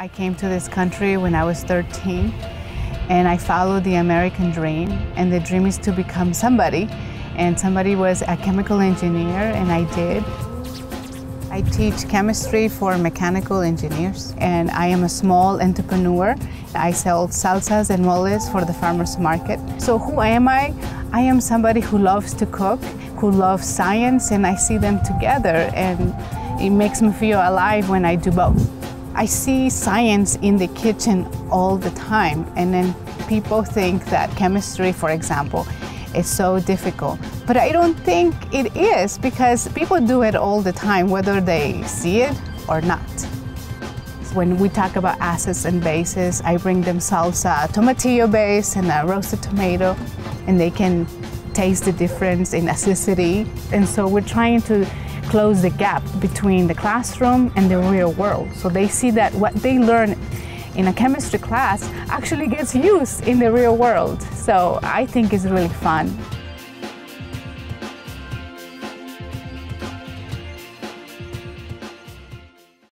I came to this country when I was 13 and I followed the American dream and the dream is to become somebody and somebody was a chemical engineer and I did. I teach chemistry for mechanical engineers and I am a small entrepreneur. I sell salsas and moles for the farmers market. So who am I? I am somebody who loves to cook, who loves science and I see them together and it makes me feel alive when I do both. I see science in the kitchen all the time, and then people think that chemistry, for example, is so difficult. But I don't think it is because people do it all the time, whether they see it or not. When we talk about acids and bases, I bring them salsa, tomatillo base, and a roasted tomato, and they can taste the difference in acidity. And so we're trying to close the gap between the classroom and the real world. So they see that what they learn in a chemistry class actually gets used in the real world. So I think it's really fun.